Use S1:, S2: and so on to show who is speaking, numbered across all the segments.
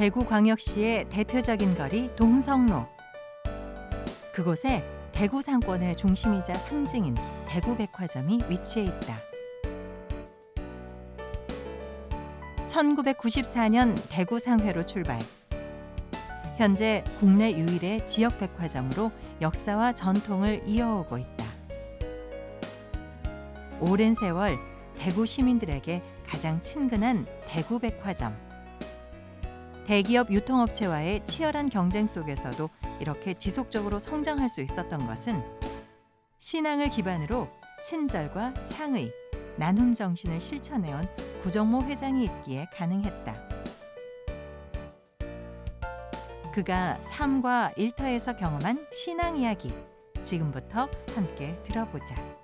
S1: 대구광역시의 대표적인 거리 동성로. 그곳에 대구 상권의 중심이자 상징인 대구 백화점이 위치해 있다. 1994년 대구 상회로 출발. 현재 국내 유일의 지역 백화점으로 역사와 전통을 이어오고 있다. 오랜 세월 대구 시민들에게 가장 친근한 대구 백화점. 대기업 유통업체와의 치열한 경쟁 속에서도 이렇게 지속적으로 성장할 수 있었던 것은 신앙을 기반으로 친절과 창의, 나눔 정신을 실천해온 구정모 회장이 있기에 가능했다. 그가 삶과 일터에서 경험한 신앙 이야기 지금부터 함께 들어보자.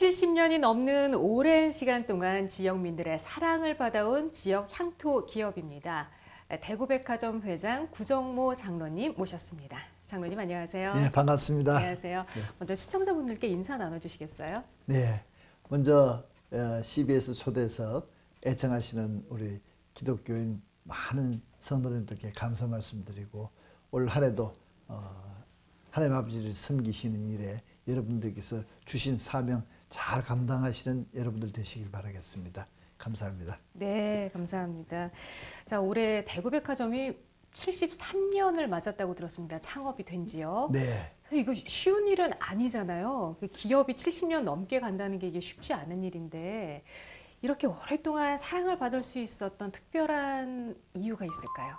S2: 칠십 년이 넘는 오랜 시간 동안 지역민들의 사랑을 받아온 지역 향토 기업입니다. 대구백화점 회장 구정모 장로님 모셨습니다. 장로님 안녕하세요.
S3: 네, 반갑습니다.
S2: 안녕하세요. 먼저 시청자분들께 인사 나눠주시겠어요?
S3: 네, 먼저 어, CBS 초대석 애청하시는 우리 기독교인 많은 성도님들께 감사 말씀드리고 올 한해도 어, 하나님 아버지를 섬기시는 일에 여러분들께서 주신 사명 잘 감당하시는 여러분들 되시길 바라겠습니다. 감사합니다.
S2: 네, 감사합니다. 자, 올해 대구백화점이 73년을 맞았다고 들었습니다. 창업이 된 지요.
S3: 네.
S2: 이거 쉬운 일은 아니잖아요. 그 기업이 70년 넘게 간다는 게 이게 쉽지 않은 일인데 이렇게 오랫동안 사랑을 받을 수 있었던 특별한 이유가 있을까요?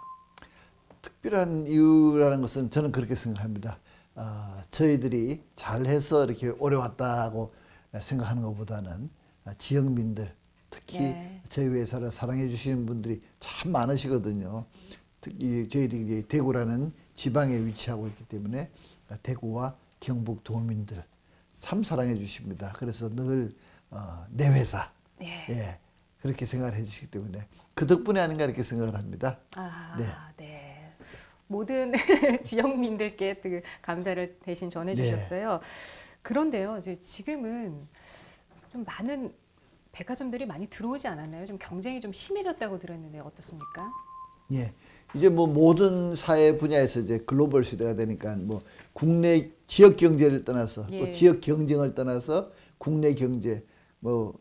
S3: 특별한 이유라는 것은 저는 그렇게 생각합니다. 어, 저희들이 잘해서 이렇게 오래 왔다고 생각하는 것보다는 지역민들 특히 네. 저희 회사를 사랑해 주시는 분들이 참 많으시거든요. 특히 저희들이 이제 대구라는 지방에 위치하고 있기 때문에 대구와 경북 도민들 참 사랑해 주십니다. 그래서 늘내 어, 회사 네. 예, 그렇게 생각을 해주시기 때문에 그 덕분에 아닌가 이렇게 생각을 합니다.
S2: 아, 네. 네. 모든 지역민들께 그 감사를 대신 전해주셨어요. 네. 그런데요, 이제 지금은 좀 많은 백화점들이 많이 들어오지 않았나요? 좀 경쟁이 좀 심해졌다고 들었는데 어떻습니까?
S3: 예. 이제 뭐 모든 사회 분야에서 이제 글로벌 시대가 되니까 뭐 국내 지역 경제를 떠나서 예. 또 지역 경쟁을 떠나서 국내 경제 뭐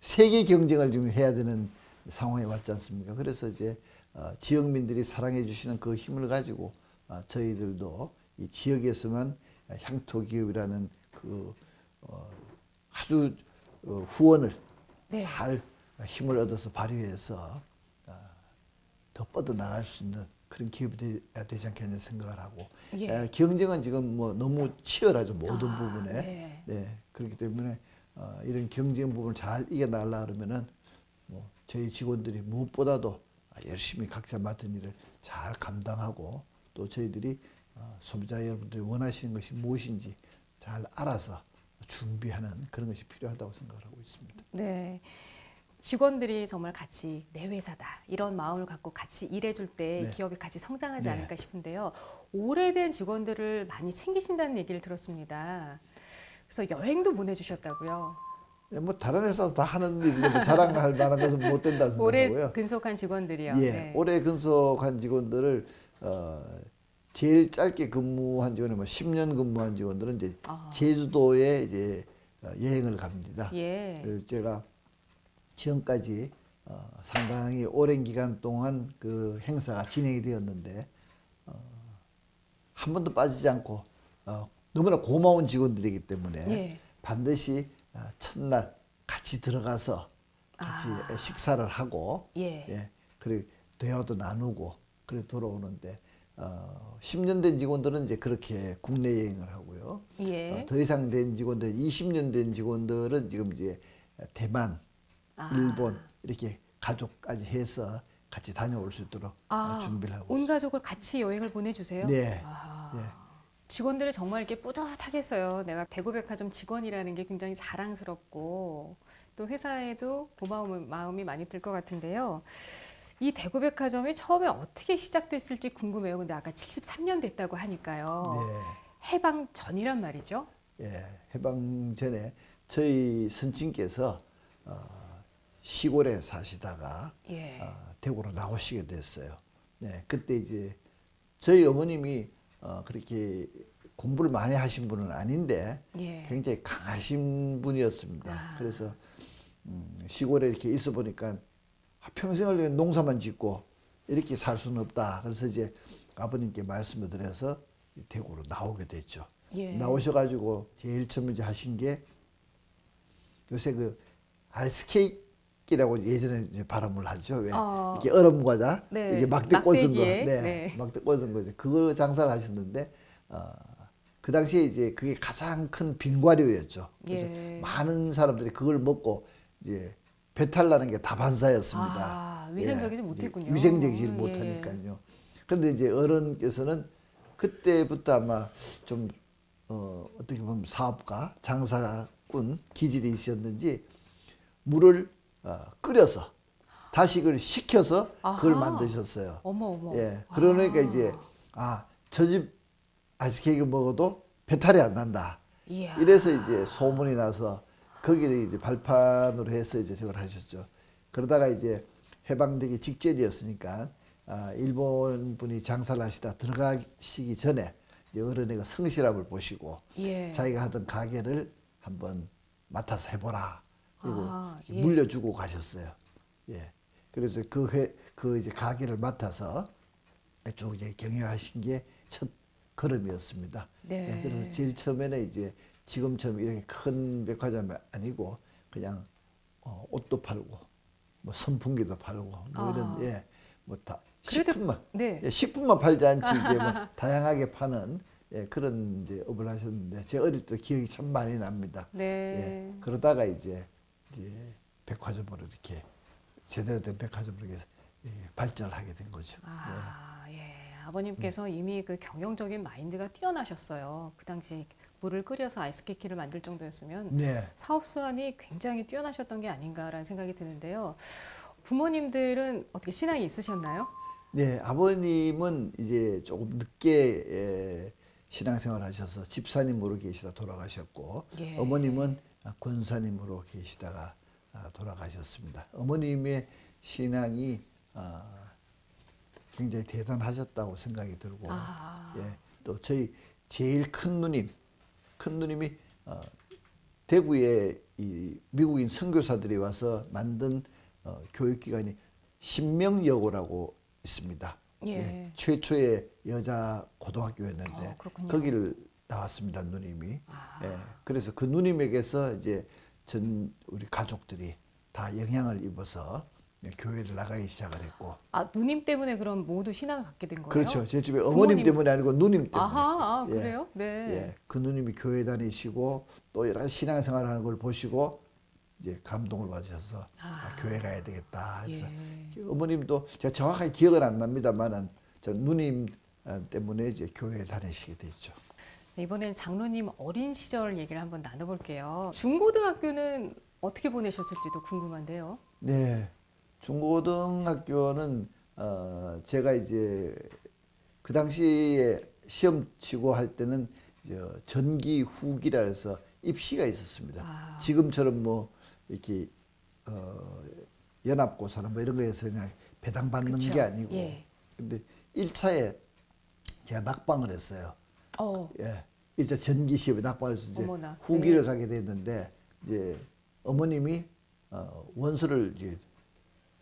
S3: 세계 경쟁을 좀 해야 되는 상황에 왔지 않습니까? 그래서 이제 어, 지역민들이 사랑해 주시는 그 힘을 가지고 어, 저희들도 이 지역에서만 향토 기업이라는 그 어, 아주 어, 후원을 네. 잘 힘을 얻어서 발휘해서 어, 더 뻗어 나갈 수 있는 그런 기업이 되, 지 않겠냐 생각을 하고 예. 에, 경쟁은 지금 뭐 너무 치열하죠 모든 아, 부분에 네. 네. 그렇기 때문에 어, 이런 경쟁 부분을 잘 이겨나가려 그러면은 뭐 저희 직원들이 무엇보다도 열심히 각자 맡은 일을 잘 감당하고 또 저희들이 어, 소비자 여러분들이 원하시는 것이 무엇인지 잘 알아서 준비하는 그런 것이 필요하다고 생각을 하고 있습니다.
S2: 네. 직원들이 정말 같이 내 회사다 이런 마음을 갖고 같이 일해줄 때 네. 기업이 같이 성장하지 네. 않을까 싶은데요. 오래된 직원들을 많이 챙기신다는 얘기를 들었습니다. 그래서 여행도 보내주셨다고요.
S3: 예, 뭐 다른 회사도 다 하는 일인데 뭐 자랑할 만한 것은 못 된다 생각하고요.
S2: 오래 근속한 직원들이요.
S3: 예, 네. 오래 근속한 직원들을 어, 제일 짧게 근무한 직원이 뭐 10년 근무한 직원들은 이제 아. 제주도에 이제 어, 여행을 갑니다. 예. 제가 지금까지 어, 상당히 오랜 기간 동안 그 행사가 진행이 되었는데 어, 한 번도 빠지지 않고 어, 너무나 고마운 직원들이기 때문에 예. 반드시 어, 첫날 같이 들어가서 같이 아. 식사를 하고 예. 예. 그리고 대화도 나누고 그래 돌아오는데 어, 10년 된 직원들은 이제 그렇게 국내 여행을 하고요. 예. 어, 더 이상 된 직원들, 20년 된 직원들은 지금 이제 대만, 아. 일본 이렇게 가족까지 해서 같이 다녀올 수 있도록 아. 준비를 하고.
S2: 온 가족을 같이 여행을 보내주세요?
S3: 네. 아. 네.
S2: 직원들이 정말 이렇게 뿌듯하겠어요. 내가 대구백화점 직원이라는 게 굉장히 자랑스럽고 또 회사에도 고마운 마음이 많이 들 것 같은데요. 이 대구백화점이 처음에 어떻게 시작됐을지 궁금해요. 근데 아까 73년 됐다고 하니까요. 네. 해방 전이란 말이죠.
S3: 예, 해방 전에 저희 선친께서 어, 시골에 사시다가
S2: 예.
S3: 어, 대구로 나오시게 됐어요. 네, 그때 이제 저희 어머님이 어, 그렇게 공부를 많이 하신 분은 아닌데
S2: 예.
S3: 굉장히 강하신 분이었습니다.
S2: 아.
S3: 그래서 음, 시골에 이렇게 있어 보니까 아, 평생을 그냥 농사만 짓고 이렇게 살 수는 없다. 그래서 이제 아버님께 말씀을 드려서 대구로 나오게 됐죠.
S2: 예.
S3: 나오셔가지고 제일 처음 이제 하신 게 요새 그 아이스케이크라고 예전에 이제 발음을 하죠. 왜
S2: 어.
S3: 이렇게 얼음 과자,
S2: 네,
S3: 이게 막대 꽂은 거, 네,
S2: 네.
S3: 막대 꽂은 거죠. 그거 장사를 하셨는데 어, 그 당시에 이제 그게 가장 큰 빈과류였죠. 그래서
S2: 예.
S3: 많은 사람들이 그걸 먹고 이제 배탈 나는 게 다 반사였습니다.
S2: 아, 위생적이지 못했군요.
S3: 위생적이지
S2: 예.
S3: 못하니까요. 그런데 이제 어른께서는 그때부터 아마 좀 어, 어떻게 보면 사업가, 장사꾼 기질이 있었는지 물을 어, 끓여서 다시 그걸 식혀서 그걸
S2: 아하.
S3: 만드셨어요.
S2: 어머 어머.
S3: 예. 그러니까
S2: 아.
S3: 이제 아, 저 집 아이스케이크 먹어도 배탈이 안 난다.
S2: 이야.
S3: 이래서 이제 소문이 나서 거기를 이제 발판으로 해서 이제 저걸 하셨죠. 그러다가 이제 해방되기 직전이었으니까 아, 일본 분이 장사를 하시다 들어가시기 전에 이제 어른의 그 성실함을 보시고
S2: 예.
S3: 자기가 하던 가게를 한번 맡아서 해보라. 그리고
S2: 아, 예.
S3: 물려주고 가셨어요. 예. 그래서 그 회, 그 이제 가게를 맡아서 쭉 이제 경영하신 게 첫 걸음이었습니다.
S2: 네.
S3: 예, 그래서 제일 처음에는 이제 지금처럼 이렇게 큰 백화점이 아니고 그냥 어, 옷도 팔고 뭐 선풍기도 팔고 뭐
S2: 아.
S3: 이런 예, 뭐다 식품만
S2: 네.
S3: 예, 식품만 팔지 않지 이제 뭐 다양하게 파는 예, 그런 이제 업을 하셨는데 제 어릴 때 기억이 참 많이 납니다.
S2: 네.
S3: 예, 그러다가 이제, 이제 백화점으로 이렇게 제대로 된 백화점으로 이렇게 예, 발전을 하게 된 거죠.
S2: 아, 예. 아버님께서 이미 그 경영적인 마인드가 뛰어나셨어요. 그 당시 물을 끓여서 아이스케이크를 만들 정도였으면
S3: 네.
S2: 사업 수완이 굉장히 뛰어나셨던 게 아닌가라는 생각이 드는데요. 부모님들은 어떻게 신앙이 있으셨나요?
S3: 네, 아버님은 이제 조금 늦게 에, 신앙생활 하셔서 집사님으로 계시다 돌아가셨고
S2: 예.
S3: 어머님은 권사님으로 계시다가 아, 돌아가셨습니다. 어머님의 신앙이 아, 굉장히 대단하셨다고 생각이 들고
S2: 아.
S3: 예, 또 저희 제일 큰 누님, 큰 누님이 어, 대구에 이 미국인 선교사들이 와서 만든 어, 교육기관이 신명여고라고 있습니다.
S2: 예.
S3: 최초의 여자 고등학교였는데
S2: 어, 그렇군요.
S3: 거기를 나왔습니다 누님이.
S2: 아.
S3: 예, 그래서 그 누님에게서 이제 전 우리 가족들이 다 영향을 입어서 교회를 나가기 시작을 했고.
S2: 아, 누님 때문에 그럼 모두 신앙을 갖게 된 거예요?
S3: 그렇죠. 제 집에 어머님
S2: 부모님-
S3: 때문에 아니고 누님 때문에.
S2: 아하, 아,
S3: 예.
S2: 그래요? 네.
S3: 예, 그 누님이 교회 다니시고 또 여러 신앙생활하는 걸 보시고 이제 감동을 받으셔서 아,
S2: 아.
S3: 교회 가야 되겠다. 그래서
S2: 예.
S3: 어머님도 제가 정확하게 기억은 안 납니다만은 저 누님 어, 때문에 이제 교회 다니시게 됐죠.
S2: 네, 이번엔 장로님 어린 시절 얘기를 한번 나눠볼게요. 중고등학교는 어떻게 보내셨을지도 궁금한데요.
S3: 네, 중고등학교는 어 제가 이제 그 당시에 시험 치고 할 때는 저 전기 후기라 해서 입시가 있었습니다.
S2: 아.
S3: 지금처럼 뭐 이렇게 어 연합고사나 뭐 이런 거에서 그냥 배당 받는
S2: 그쵸.
S3: 게 아니고
S2: 예.
S3: 근데 1차에 제가 낙방을 했어요.
S2: 어,
S3: 예. 일차 전기 시험에 낙방을 해서 이제
S2: 어머나.
S3: 후기를
S2: 네.
S3: 가게 됐는데 이제 어머님이 어, 원서를 이제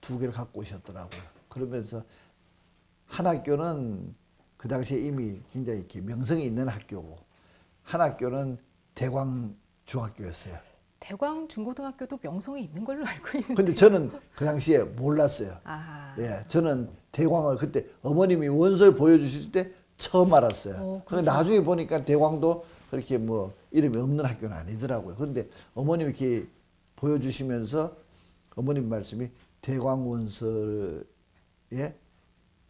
S3: 두 개를 갖고 오셨더라고요. 그러면서 한 학교는 그 당시에 이미 굉장히 이렇게 명성이 있는 학교고 한 학교는 대광 중학교였어요.
S2: 대광 중고등학교도 명성이 있는 걸로 알고 있는데.
S3: 근데 저는 그 당시에 몰랐어요.
S2: 아하.
S3: 예, 저는 대광을 그때 어머님이 원서를 보여주실 때 처음 알았어요.
S2: 어,
S3: 근데 나중에 보니까 대광도 그렇게 뭐 이름이 없는 학교는 아니더라고요. 근데 어머님이 이렇게 보여주시면서 어머님 말씀이 대광 원서에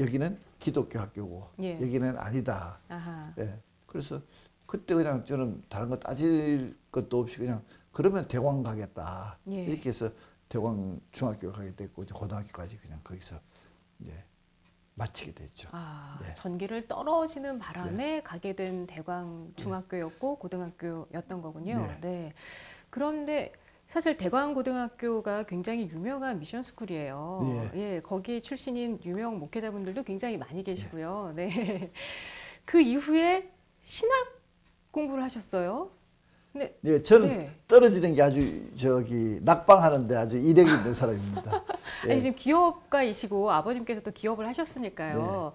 S3: 여기는 기독교 학교고
S2: 예.
S3: 여기는 아니다.
S2: 아하.
S3: 예. 그래서 그때 그냥 저는 다른 거 따질 것도 없이 그냥 그러면 대광 가겠다.
S2: 예.
S3: 이렇게 해서 대광 중학교 가게 됐고 이제 고등학교까지 그냥 거기서 이제 마치게 됐죠.
S2: 아,
S3: 네.
S2: 전기를 떨어지는 바람에 가게 된 대광 중학교였고 고등학교였던 거군요.
S3: 네.
S2: 네. 그런데 사실 대광 고등학교가 굉장히 유명한 미션 스쿨이에요.
S3: 예.
S2: 예, 거기 출신인 유명 목회자분들도 굉장히 많이 계시고요. 네. 그 이후에 신학 공부를 하셨어요. 근데
S3: 예, 저는
S2: 네.
S3: 떨어지는 게 아주 저기 낙방하는데 아주 이력이 있는 사람입니다. 예.
S2: 아니 지금 기업가이시고 아버님께서도 기업을 하셨으니까요.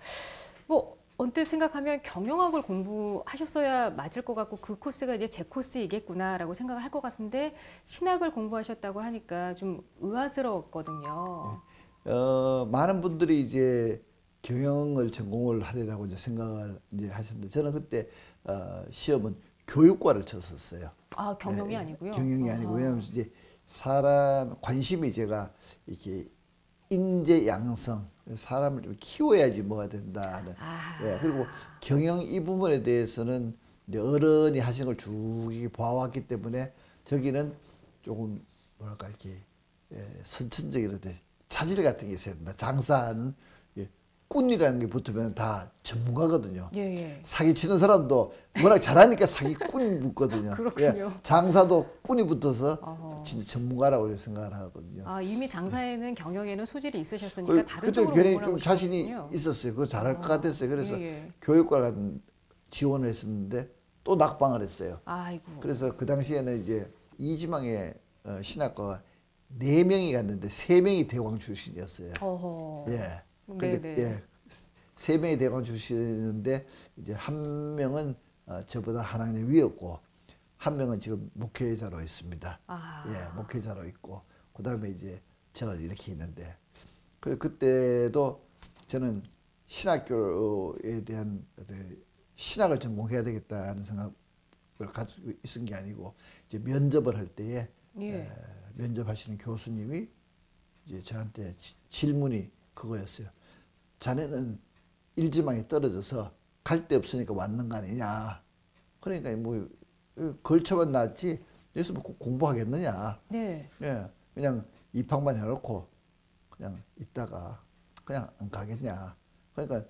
S2: 뭐 언뜻 생각하면 경영학을 공부하셨어야 맞을 것 같고 그 코스가 이제 제 코스이겠구나라고 생각을 할 것 같은데 신학을 공부하셨다고 하니까 좀 의아스러웠거든요.
S3: 어, 많은 분들이 이제 경영을 전공을 하리라고 이제 생각을 이제 하셨는데 저는 그때 어, 시험은 교육과를 쳤었어요.
S2: 아 경영이
S3: 예,
S2: 아니고요.
S3: 경영이. 아니고 왜냐하면 이제 사람 관심이 제가 이렇게 인재 양성 사람을 좀 키워야지 뭐가 된다는
S2: 아.
S3: 예, 그리고 경영 이 부분에 대해서는 어른이 하신 걸 쭉 봐왔기 때문에 저기는 조금 뭐랄까 이렇게 예, 선천적이라든 차질 같은 게 있어야 된다. 장사하는 예, 꾼이라는 게 붙으면 다 전문가거든요.
S2: 예, 예.
S3: 사기 치는 사람도 워낙 잘하니까 사기꾼이 붙거든요.
S2: 그렇군요.
S3: 예, 장사도 꾼이 붙어서
S2: 어허.
S3: 진짜 전문가라고 생각을 하거든요.
S2: 아 이미 장사에는 경영에는 소질이 있으셨으니까
S3: 그-
S2: 다른 쪽으로 공부를
S3: 좀 자신이
S2: 싶었군요.
S3: 있었어요. 그거 잘할 것
S2: 아,
S3: 같았어요. 그래서
S2: 예, 예.
S3: 교육과를 지원을 했었는데 또 낙방을 했어요.
S2: 아이고.
S3: 그래서 그 당시에는 이제 이지망에 어, 신학과가 네 명이 갔는데 세 명이 대광 출신이었어요.
S2: 어허.
S3: 예.
S2: 네,
S3: 근데
S2: 네.
S3: 예. 세 명이 대광 출신이었는데 이제 한 명은 어, 저보다 한 학년 위였고 한 명은 지금 목회자로 있습니다.
S2: 아.
S3: 예, 목회자로 있고 그다음에 이제 저 이렇게 있는데 그래 그때도 저는 신학교에 대한 신학을 전공해야 되겠다는 생각을 가지고 있은 게 아니고 이제 면접을 할 때에
S2: 예.
S3: 에, 면접하시는 교수님이 이제 저한테 지- 질문이 그거였어요. 자네는 일지망에 떨어져서 갈 데 없으니까 왔는 거 아니냐. 그러니까 뭐 걸쳐만 놨지 여기서 뭐꼭 공부하겠느냐.
S2: 네.
S3: 예, 그냥 입학만 해놓고 그냥 있다가 그냥 안 가겠냐. 그러니까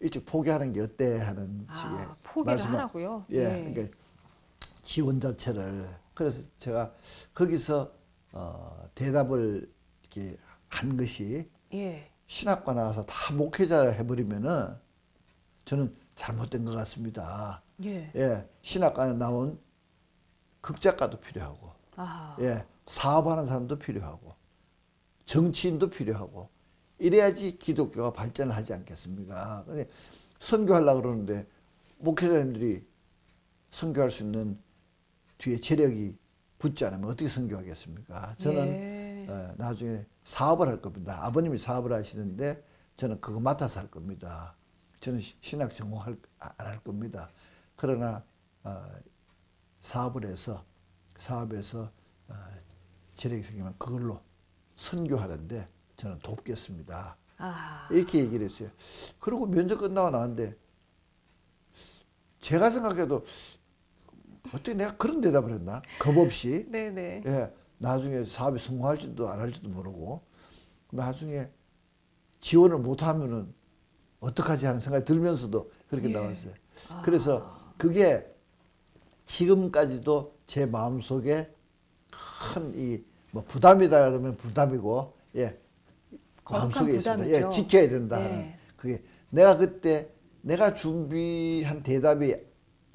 S3: 일찍 포기하는 게 어때 하는 식의
S2: 아, 포기를
S3: 말씀을-
S2: 하라고요.
S3: 예, 그러니까 지원 자체를 그래서 제가 거기서 어, 대답을 이렇게 한 것이
S2: 예.
S3: 신학과 나와서 다 목회자를 해버리면은 저는 잘못된 것 같습니다.
S2: 예.
S3: 예, 신학과에 나온 극작가도 필요하고
S2: 아.
S3: 예, 사업하는 사람도 필요하고 정치인도 필요하고 이래야지 기독교가 발전을 하지 않겠습니까? 근데 선교하려고 그러는데 목회자님들이 선교할 수 있는 뒤에 재력이 붙지 않으면 어떻게 선교하겠습니까? 저는
S2: 예.
S3: 어, 나중에 사업을 할 겁니다. 아버님이 사업을 하시는데 저는 그거 맡아서 할 겁니다. 저는 시- 신학 전공할 안할 겁니다. 그러나 어, 사업을 해서 사업에서 어, 재력이 생기면 그걸로 선교하는데 저는 돕겠습니다.
S2: 아.
S3: 이렇게 얘기를 했어요. 그리고 면접 끝나고 나왔는데 제가 생각해도 어떻게 내가 그런 대답을 했나? 겁 없이.
S2: 네, 네.
S3: 예, 나중에 사업이 성공할지도 안 할지도 모르고 나중에 지원을 못하면은 어떡하지 하는 생각이 들면서도 그렇게
S2: 예.
S3: 나왔어요.
S2: 아.
S3: 그래서 그게 지금까지도 제 마음속에 큰 이 뭐 부담이다 그러면 부담이고 예 마음속에 있습니다. 예, 지켜야 된다
S2: 네.
S3: 그게 내가 그때 내가 준비한 대답이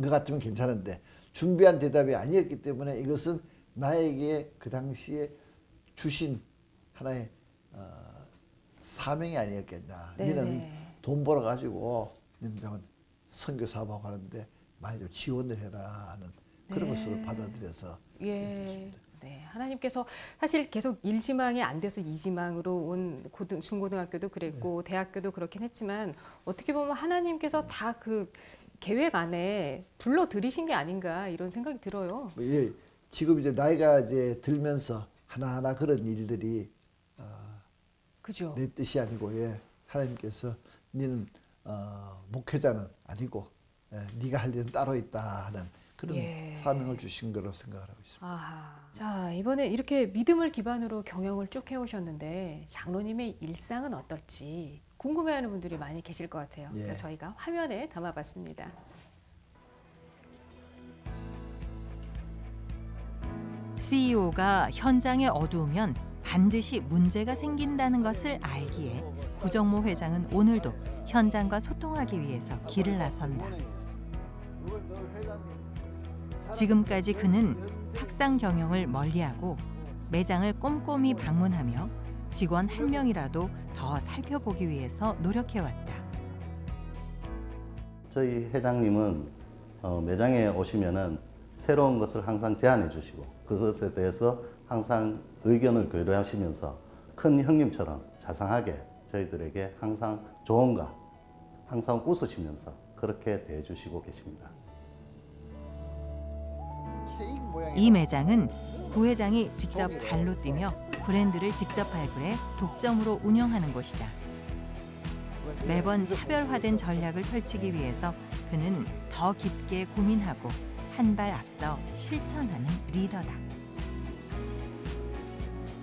S3: 것 같으면 괜찮은데 준비한 대답이 아니었기 때문에 이것은 나에게 그 당시에 주신 하나의 어, 사명이 아니었겠냐.
S2: 네,
S3: 너는
S2: 네.
S3: 돈 벌어 가지고 너는 선교 사업하고 하는데 많이 좀 지원을 해라 하는 그런
S2: 네.
S3: 것으로 받아들여서
S2: 예. 네. 하나님께서 사실 계속 일지망이 안 돼서 이지망으로 온 고등, 중고등학교도 그랬고 대학교도 그렇긴 했지만 어떻게 보면 하나님께서 다그 계획 안에 불러 들이신 게 아닌가 이런 생각이 들어요.
S3: 예, 지금 이제 나이가 이제 들면서 하나하나 그런 일들이 어,
S2: 그죠?
S3: 내 뜻이 아니고 예, 하나님께서 너는 어, 목회자는 아니고 예, 네가 할 일은 따로 있다 하는 그런
S2: 예.
S3: 사명을 주신 거로 생각을 하고 있습니다.
S2: 아하. 자, 이번에 이렇게 믿음을 기반으로 경영을 쭉 해오셨는데 장로님의 일상은 어떨지 궁금해하는 분들이 많이 계실 것 같아요.
S3: 예.
S2: 저희가 화면에 담아봤습니다.
S1: CEO가 현장에 어두우면 반드시 문제가 생긴다는 것을 알기에 구정모 회장은 오늘도 현장과 소통하기 위해서 길을 나선다. 지금까지 그는 탁상 경영을 멀리하고 매장을 꼼꼼히 방문하며 직원 한 명이라도 더 살펴보기 위해서 노력해왔다.
S4: 저희 회장님은 어, 매장에 오시면은 새로운 것을 항상 제안해 주시고 그것에 대해서 항상 의견을 교류하시면서 큰 형님처럼 자상하게 저희들에게 항상 조언과 항상 웃으시면서 그렇게 대해 주시고 계십니다.
S3: 이
S1: 매장은 부회장이 직접 발로 뛰며 브랜드를 직접 발굴해 독점으로 운영하는 곳이다. 매번 차별화된 전략을 펼치기 위해서 그는 더 깊게 고민하고 한 발 앞서 실천하는 리더다.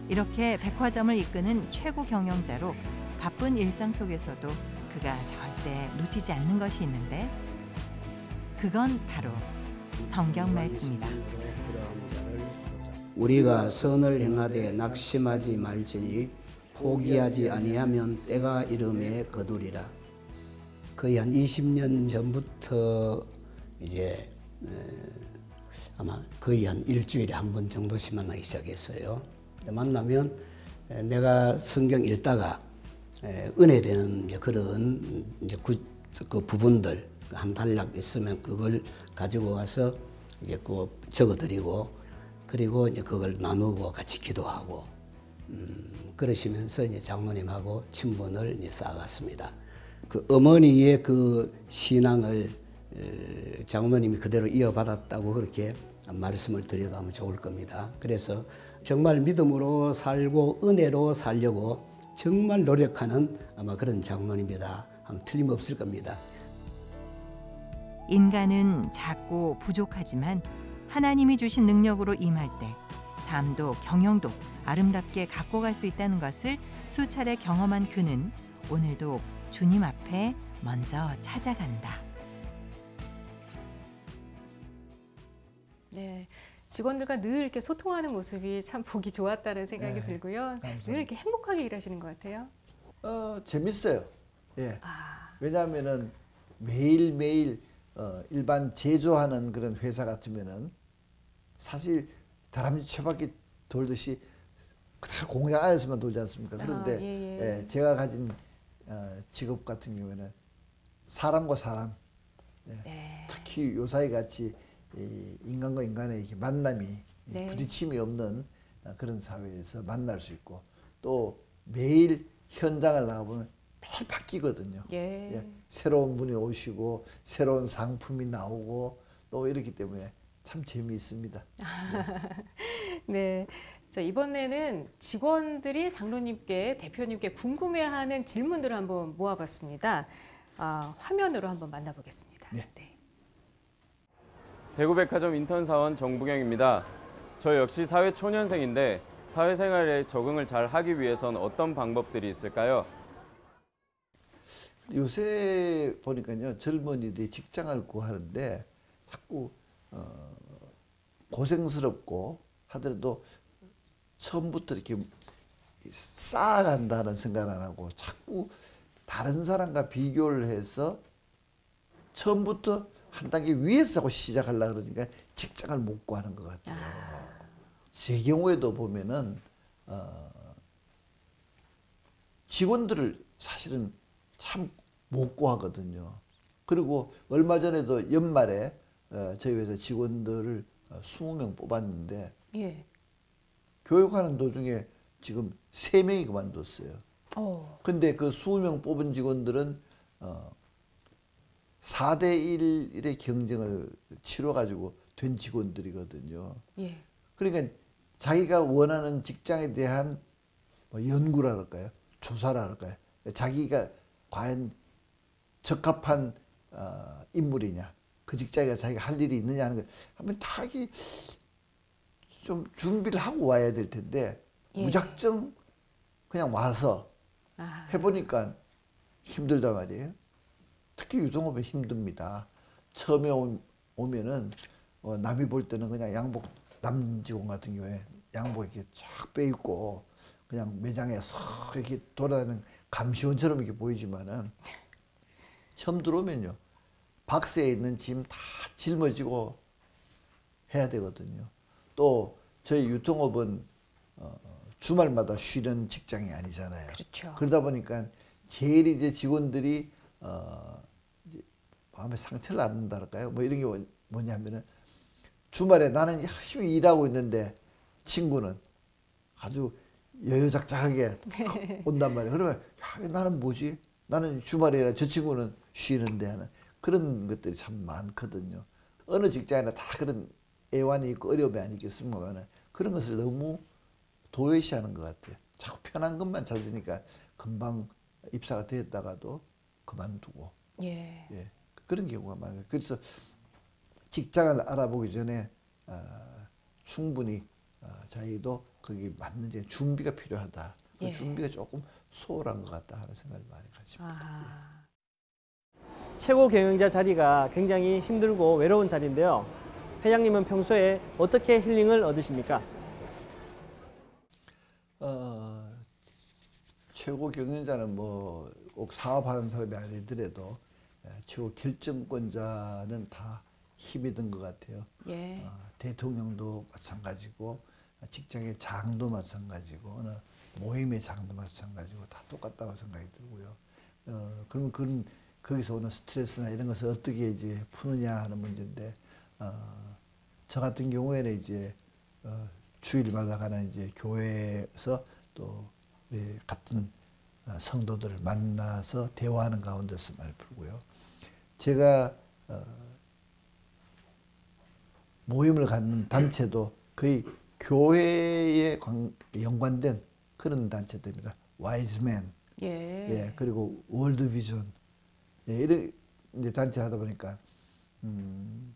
S1: 이렇게 백화점을 이끄는 최고 경영자로 바쁜 일상 속에서도 그가 절대 놓치지 않는 것이 있는데 그건 바로 성경 말씀이다.
S5: 우리가 선을 행하되 낙심하지 말지니 포기하지 아니하면 때가 이름에 거두리라. 거의 한 20년 전부터 이제 에, 아마 거의 한 일주일에 한 번 정도씩 만나기 시작했어요. 만나면 에, 내가 성경 읽다가 에, 은혜되는 그런 이제 구, 그 부분들 한 단락 있으면 그걸 가지고 와서 이제 그 적어드리고 그리고 이제 그걸 나누고 같이 기도하고 음, 그러시면서 이제 장로님하고 친분을 이제 쌓아갔습니다. 그 어머니의 그 신앙을 에, 장로님이 그대로 이어받았다고 그렇게 말씀을 드려도 하면 좋을 겁니다. 그래서 정말 믿음으로 살고 은혜로 살려고 정말 노력하는 아마 그런 장로님이다 하면 틀림없을 겁니다.
S1: 인간은 작고 부족하지만 하나님이 주신 능력으로 임할 때 삶도 경영도 아름답게 갖고 갈 수 있다는 것을 수차례 경험한 그는 오늘도 주님 앞에 먼저 찾아간다.
S2: 네. 직원들과 늘 이렇게 소통하는 모습이 참 보기 좋았다는 생각이
S3: 네,
S2: 들고요.
S3: 감사합니다.
S2: 늘 이렇게 행복하게 일하시는 것 같아요.
S3: 어, 재밌어요. 예.
S2: 아,
S3: 왜냐하면은 매일 매일 어, 일반 제조하는 그런 회사 같으면은 사실 다람쥐 채바퀴 돌듯이 그대로 공장 안에서만 돌지 않습니까? 그런데
S2: 아, 예, 예.
S3: 예, 제가 가진 어, 직업 같은 경우에는 사람과 사람,
S2: 네.
S3: 특히 요 사이 같이 이 인간과 인간의 만남이
S2: 네.
S3: 부딪힘이 없는 어, 그런 사회에서 만날 수 있고 또 매일 현장을 나가보면 매일 바뀌거든요.
S2: 예.
S3: 예, 새로운 분이 오시고 새로운 상품이 나오고 또 이렇기 때문에 참 재미있습니다.
S2: 네. 자, 이번에는 직원들이 장로님께 대표님께 궁금해하는 질문들을 한번 모아봤습니다. 아, 화면으로 한번 만나보겠습니다.
S3: 네.
S6: 대구백화점 인턴 사원 정부경입니다. 저 역시 사회 초년생인데 사회생활에 적응을 잘 하기 위해선 어떤 방법들이 있을까요?
S3: 요새 보니까요 젊은이들이 직장을 구하는데 자꾸 어, 고생스럽고 하더라도 처음부터 이렇게 쌓아간다는 생각 안 하고 자꾸 다른 사람과 비교를 해서 처음부터 한 단계 위에서 하고 시작하려고 그러니까 직장을 못 구하는 것 같아요. 제 경우에도 보면은 어, 직원들을 사실은 참 못 구하거든요. 그리고 얼마 전에도 연말에 어, 저희 회사 직원들을 어, 20명 뽑았는데
S2: 예.
S3: 교육하는 도중에 지금 3명이 그만뒀어요.
S2: 어,
S3: 근데 그 20명 뽑은 직원들은 어 4대 1의 경쟁을 치러 가지고 된 직원들이거든요.
S2: 예.
S3: 그러니까 자기가 원하는 직장에 대한 뭐 연구라 할까요? 조사라 할까요? 자기가 과연 적합한 어, 인물이냐? 그 직장에 자기가 할 일이 있느냐 하는 걸 한번 다 이게 좀 준비를 하고 와야 될 텐데
S2: 예.
S3: 무작정 그냥 와서
S2: 아,
S3: 해보니까 힘들단 말이에요. 특히 유성업은 힘듭니다. 처음에 오- 오면은 어, 남이 볼 때는 그냥 양복 남 직원 같은 경우에 양복 이렇게 쫙 빼입고 그냥 매장에 서 이렇게 돌아다니는 감시원처럼 이렇게 보이지만은 처음 들어오면요 박스에 있는 짐 다 짊어지고 해야 되거든요. 또 저희 유통업은 어, 주말마다 쉬는 직장이 아니잖아요.
S2: 그렇죠.
S3: 그러다 보니까 제일 이제 직원들이 어 마음에 상처를 안 받는다랄까요? 뭐 이런 게 뭐- 뭐냐면은 주말에 나는 열심히 일하고 있는데 친구는 아주 여유작작하게 온단 말이에요. 그러면 야, 나는 뭐지? 나는 주말이라 저 친구는 쉬는데 하는 그런 것들이 참 많거든요. 어느 직장이나 다 그런 애환이 있고 어려움이 아니겠습니까만 그런 것을 너무 도외시하는 것 같아요. 자꾸 편한 것만 찾으니까 금방 입사가 되었다가도 그만두고
S2: 예.
S3: 예, 그런 경우가 많아요. 그래서 직장을 알아보기 전에 어, 충분히 어, 자기도 거기 맞는 데 준비가 필요하다. 그
S2: 예.
S3: 준비가 조금 소홀한 것 같다 하는 생각을 많이 가집니다.
S2: 아.
S7: 최고 경영자 자리가 굉장히 힘들고 외로운 자리인데요. 회장님은 평소에 어떻게 힐링을 얻으십니까?
S3: 어, 최고 경영자는 뭐 꼭 사업하는 사람이 아니더라도 예, 최고 결정권자는 다 힘이 든 것 같아요.
S2: 예.
S3: 어, 대통령도 마찬가지고 직장의 장도 마찬가지고 어느 모임의 장도 마찬가지고 다 똑같다고 생각이 들고요. 어, 그러면 그런 거기서 오는 스트레스나 이런 것을 어떻게 이제 푸느냐 하는 문제인데 어, 저 같은 경우에는 이제 어, 주일마다 가는 이제 교회에서 또 우리 같은 어, 성도들을 만나서 대화하는 가운데서 말 풀고요. 제가 어, 모임을 갖는 단체도 거의 교회에 관- 연관된 그런 단체들입니다. 와이즈맨,
S2: 예.
S3: 예, 그리고 월드 비전, 예, 이런 단체 하다 보니까 음,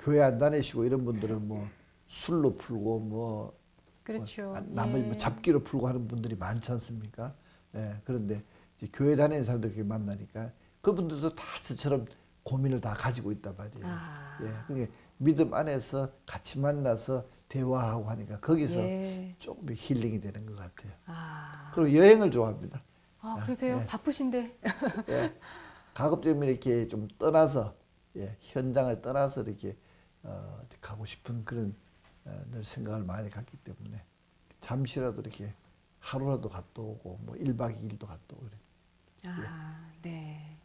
S3: 교회 안 다니시고 이런 분들은 뭐 술로 풀고 뭐
S2: 그렇죠.
S3: 뭐 나머지 뭐
S2: 예.
S3: 잡기로 풀고 하는 분들이 많지 않습니까? 예, 그런데 교회 다니는 사람들 만나니까 그분들도 다 저처럼 고민을 다 가지고 있단 말이에요.
S2: 아.
S3: 예, 그게 믿음 안에서 같이 만나서 대화하고 하니까 거기서
S2: 예.
S3: 조금 힐링이 되는 것 같아요.
S2: 아.
S3: 그리고 여행을 좋아합니다.
S2: 아, 그러세요?
S3: 예.
S2: 바쁘신데.
S3: 예, 가급적이면 이렇게 좀 떠나서 예, 현장을 떠나서 이렇게 어, 가고 싶은 그런 어, 늘 생각을 많이 갖기 때문에 잠시라도 이렇게 하루라도 갔다 오고 뭐 1박 2일도 갔다 오고 그래요.
S2: 아, 네.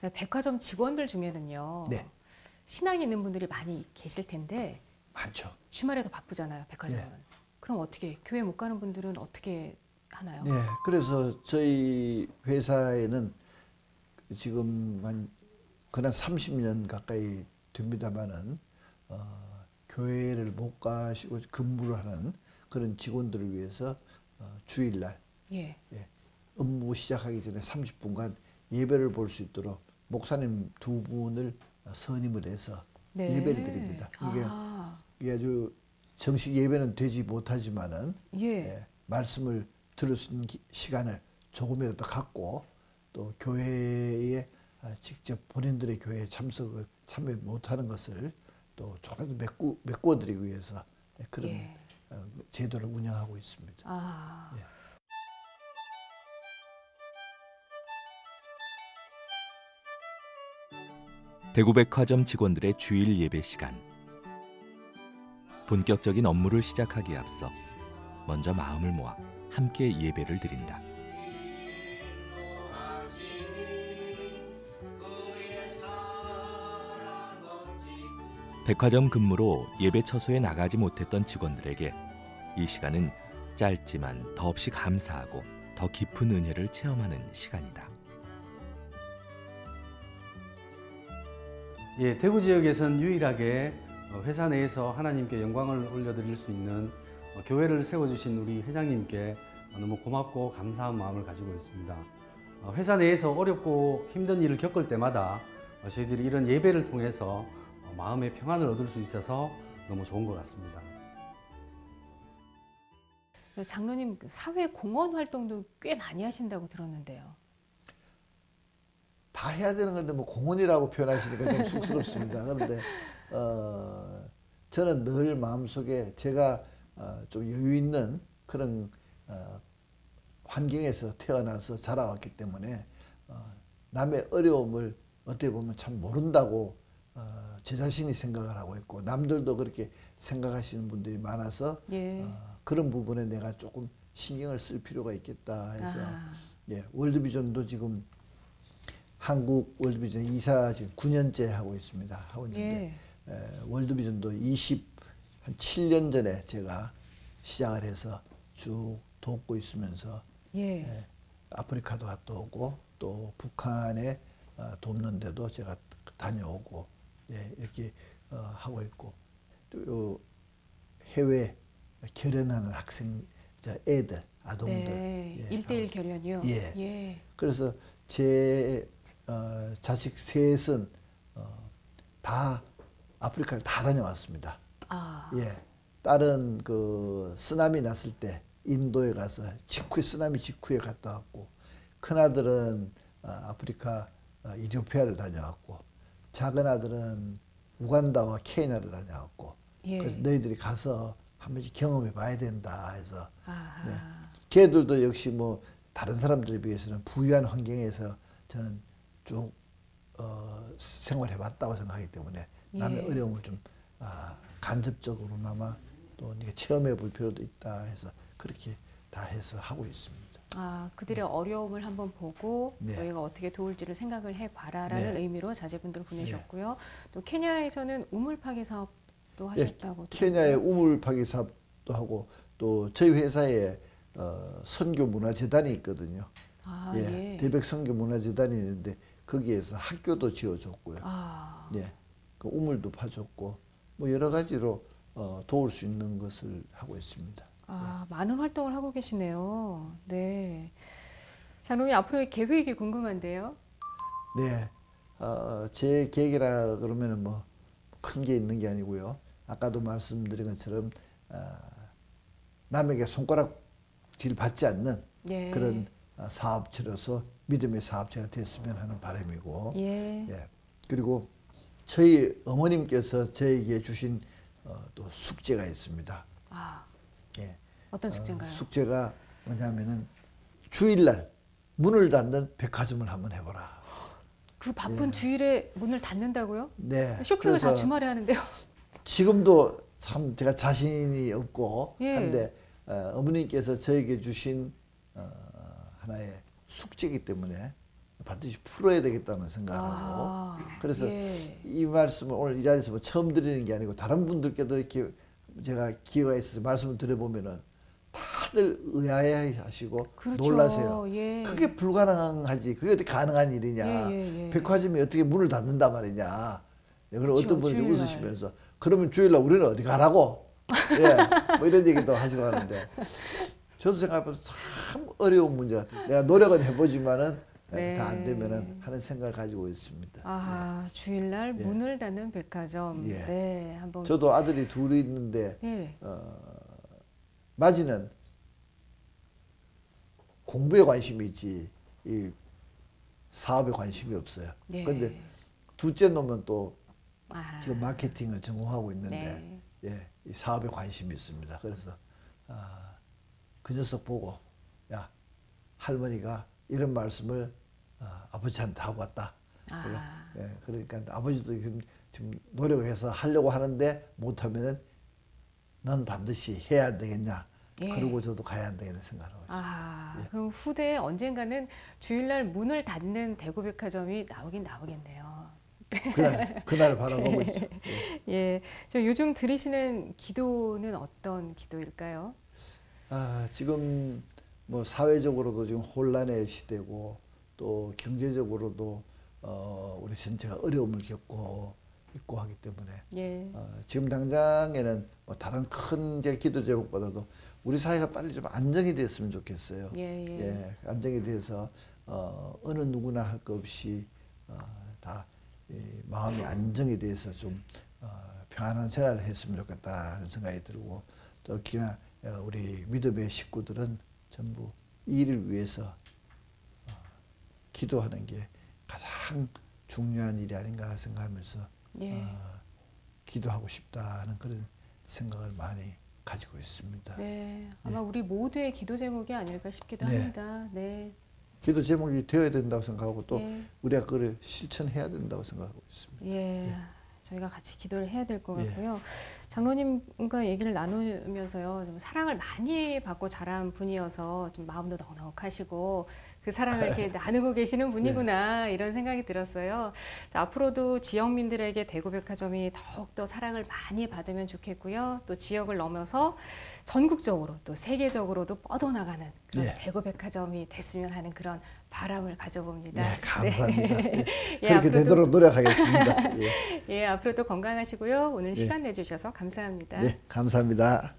S2: 백화점 직원들 중에는요.
S3: 네.
S2: 신앙이 있는 분들이 많이 계실 텐데
S3: 많죠.
S2: 주말에도 바쁘잖아요, 백화점은.
S3: 네.
S2: 그럼 어떻게 교회 못 가는 분들은 어떻게 하나요?
S3: 네, 그래서 저희 회사에는 지금 한 그냥 30년 가까이 됩니다만은 어, 교회를 못 가시고 근무를 하는 그런 직원들을 위해서 어, 주일날
S2: 예.
S3: 예, 업무 시작하기 전에 30분간 예배를 볼 수 있도록 목사님 두 분을 선임을 해서
S2: 네.
S3: 예배를 드립니다. 이게,
S2: 아,
S3: 이게 아주 정식 예배는 되지 못하지만은
S2: 예.
S3: 예, 말씀을 들을 수 있는 기- 시간을 조금이라도 갖고 또 교회에 아, 직접 본인들의 교회에 참석을 참여 못하는 것을 또 조금이라도 메꾸, 메꿔드리기 위해서 예, 그런
S2: 예.
S3: 어, 제도를 운영하고 있습니다.
S2: 아.
S8: 대구백화점 직원들의 주일 예배 시간. 본격적인 업무를 시작하기에 앞서 먼저 마음을 모아 함께 예배를 드린다. 백화점 근무로 예배 처소에 나가지 못했던 직원들에게 이 시간은 짧지만 더없이 감사하고 더 깊은 은혜를 체험하는 시간이다.
S9: 예, 대구 지역에선 유일하게 어, 회사 내에서 하나님께 영광을 올려드릴 수 있는 어, 교회를 세워주신 우리 회장님께 어, 너무 고맙고 감사한 마음을 가지고 있습니다. 어, 회사 내에서 어렵고 힘든 일을 겪을 때마다 어, 저희들이 이런 예배를 통해서 어, 마음의 평안을 얻을 수 있어서 너무 좋은 것 같습니다.
S2: 장로님 그 사회 공헌 활동도 꽤 많이 하신다고 들었는데요.
S3: 다 해야 되는 건데 뭐 공헌이라고 표현하시니까 좀 쑥스럽습니다. 그런데 어, 저는 늘 마음속에 제가 어, 좀 여유 있는 그런 어, 환경에서 태어나서 자라왔기 때문에 어, 남의 어려움을 어떻게 보면 참 모른다고 어, 제 자신이 생각을 하고 있고 남들도 그렇게 생각하시는 분들이 많아서
S2: 예.
S3: 어, 그런 부분에 내가 조금 신경을 쓸 필요가 있겠다 해서
S2: 아.
S3: 예, 월드비전도 지금 한국 월드비전 이사 지금 9년째 하고 있습니다. 하고 있는데
S2: 예.
S3: 에, 월드비전도 20, 한 7년 전에 제가 시작을 해서 쭉 돕고 있으면서
S2: 예.
S3: 예, 아프리카도 갔다 오고 또 북한에 어, 돕는데도 제가 다녀오고 예, 이렇게 어, 하고 있고 또 해외 결연하는 학생 저 애들 아동들
S2: 네.
S3: 예,
S2: 일대일 결연이요.
S3: 예.
S2: 예.
S3: 그래서 제 어, 자식 셋은 어, 다 아프리카를 다 다녀왔습니다.
S2: 아.
S3: 예. 딸은 그 쓰나미 났을 때 인도에 가서 직후에 쓰나미 직후에 갔다 왔고 큰 아들은 어, 아프리카 어, 이디오피아를 다녀왔고 작은 아들은 우간다와 케냐를 다녀왔고
S2: 예.
S3: 그래서 너희들이 가서 한 번씩 경험해 봐야 된다 해서
S2: 아하.
S3: 네. 걔들도 역시 뭐 다른 사람들에 비해서는 부유한 환경에서 저는 쭉 어, 생활해 봤다고 생각하기 때문에 남의
S2: 예.
S3: 어려움을 좀 아, 간접적으로나마 또 네가 체험해 볼 필요도 있다 해서 그렇게 다 해서 하고 있습니다.
S2: 아, 그들의 어려움을 한번 보고
S3: 네.
S2: 너희가 어떻게 도울지를 생각을 해봐라라는
S3: 네.
S2: 의미로 자제분들을 보내셨고요. 또 케냐에서는 우물 파괴 사업도
S3: 예,
S2: 하셨다고.
S3: 케냐의
S2: 들었고요.
S3: 우물 파기 사업도 하고 또 저희 회사에 어, 선교 문화 재단이 있거든요.
S2: 아,
S3: 예,
S2: 예.
S3: 대백 선교 문화 재단이 있는데 거기에서 학교도 지어줬고요.
S2: 아,
S3: 예, 그 우물도 파줬고 뭐 여러 가지로 어, 도울 수 있는 것을 하고 있습니다.
S2: 아, 많은 활동을 하고 계시네요. 네. 장로님 앞으로의 계획이 궁금한데요.
S3: 네, 어, 제 계획이라 그러면은 뭐큰 게 있는 게 아니고요. 아까도 말씀드린 것처럼 어, 남에게 손가락 질 받지 않는
S2: 예.
S3: 그런 어, 사업체로서 믿음의 사업체가 됐으면 하는 바람이고,
S2: 예.
S3: 예. 그리고 저희 어머님께서 저에게 주신 어, 또 숙제가 있습니다.
S2: 아,
S3: 예.
S2: 어떤 숙제인가요?
S3: 어, 숙제가 뭐냐면은 주일날 문을 닫는 백화점을 한번 해보라.
S2: 그 바쁜 주일에 문을 닫는다고요?
S3: 네.
S2: 쇼핑을 다 주말에 하는데요.
S3: 지금도 참 제가 자신이 없고
S2: 예.
S3: 한데 어, 어머니께서 저에게 주신 어, 하나의 숙제이기 때문에 반드시 풀어야 되겠다는 생각을 하고
S2: 아,
S3: 그래서
S2: 예.
S3: 이 말씀을 오늘 이 자리에서 뭐 처음 드리는 게 아니고 다른 분들께도 이렇게 제가 기회가 있어서 말씀을 드려보면은 다들 의아해 하시고
S2: 그렇죠.
S3: 놀라세요.
S2: 예.
S3: 그게 불가능하지. 그게 어떻게 가능한 일이냐.
S2: 예, 예, 예.
S3: 백화점이 어떻게 문을 닫는단 말이냐. 예, 그럼
S2: 그쵸,
S3: 어떤 분이
S2: 주일날.
S3: 웃으시면서 그러면 주일날 우리는 어디 가라고? 예, 뭐 이런 얘기도 하시고 하는데 저도 생각해보면 참 어려운 문제 같아요. 내가 노력은 해보지만은
S2: 네.
S3: 다안 되면은 하는 생각을 가지고 있습니다.
S2: 아, 주일날
S3: 예.
S2: 문을 닫는 백화점.
S3: 예.
S2: 네, 한번.
S3: 저도 아들이 둘이 있는데
S2: 예.
S3: 마지는 공부에 관심이 있지 이 사업에 관심이 없어요.
S2: 예.
S3: 그런데 둘째 놈은 또
S2: 아,
S3: 지금 마케팅을 전공하고 있는데
S2: 네.
S3: 예, 이 사업에 관심이 있습니다. 그래서 아, 그 녀석 보고 야 할머니가 이런 말씀을 아, 아버지한테 하고 왔다.
S2: 아.
S3: 예, 그러니까 아버지도 지금, 지금 노력을 해서 하려고 하는데 못하면은 넌 반드시 해야 되겠냐.
S2: 예.
S3: 그러고 저도 가야 안 되겠다 생각하고 있습니다.
S2: 아,
S3: 예.
S2: 그럼 후대에 언젠가는 주일날 문을 닫는 대구백화점이 나오긴 나오겠네요.
S3: 그날 그날 바라보고 있죠. 예.
S2: 예, 저 요즘 들으시는 기도는 어떤 기도일까요?
S3: 아, 지금 뭐 사회적으로도 지금 혼란의 시대고 또 경제적으로도 어, 우리 전체가 어려움을 겪고 있고 하기 때문에
S2: 예,
S3: 어, 지금 당장에는 뭐 다른 큰 이제 기도 제목보다도 우리 사회가 빨리 좀 안정이 됐으면 좋겠어요.
S2: 예, 예.
S3: 예, 안정이 돼서 어, 어느 누구나 할 것 없이 어, 다 이, 마음이 안정이 돼서 좀 어, 평안한 생활을 했으면 좋겠다 하는 생각이 들고 또 어, 우리 믿음의 식구들은 전부 이 일을 위해서 어, 기도하는 게 가장 중요한 일이 아닌가 생각하면서
S2: 예.
S3: 어, 기도하고 싶다는 그런 생각을 많이 가지고 있습니다.
S2: 네, 아마 우리 모두의 기도 제목이 아닐까 싶기도
S3: 네.
S2: 합니다. 네,
S3: 기도 제목이 되어야 된다고 생각하고 또
S2: 예.
S3: 우리가 그걸 실천해야 된다고 생각하고 있습니다.
S2: 예. 저희가 같이 기도를 해야 될것
S3: 예.
S2: 같고요. 장로님과 얘기를 나누면서요, 좀 사랑을 많이 받고 자란 분이어서 좀 마음도 넉넉하시고 그 사랑을 이렇게 나누고 계시는 분이구나 이런 생각이 들었어요. 자, 앞으로도 지역민들에게 대구백화점이 더욱더 사랑을 많이 받으면 좋겠고요. 또 지역을 넘어서 전국적으로 또 세계적으로도 뻗어나가는 그런
S3: 예.
S2: 대구백화점이 됐으면 하는 그런 바람을 가져봅니다.
S3: 네, 네. 감사합니다.
S2: 네.
S3: 그렇게 되도록 노력하겠습니다. 예.
S2: 예, 앞으로도 건강하시고요. 오늘
S3: 예.
S2: 시간 내주셔서 감사합니다.
S3: 네, 감사합니다.